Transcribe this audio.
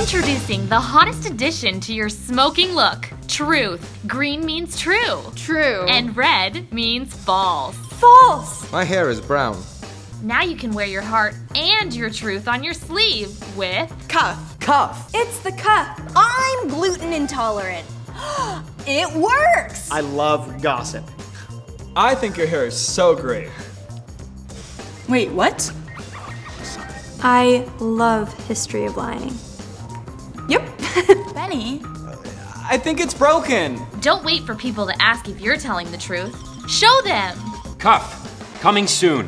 Introducing the hottest addition to your smoking look truth. Green means true, True. and red means false. false. My hair is brown. Now you can wear your heart and your truth on your sleeve with Cuff. Cuff. It's the cuff. I'm gluten intolerant. it works. I love gossip. I think your hair is so great. Wait, what? I love history of lying. Yep. Benny. I think it's broken. Don't wait for people to ask if you're telling the truth. Show them! Cuff, coming soon.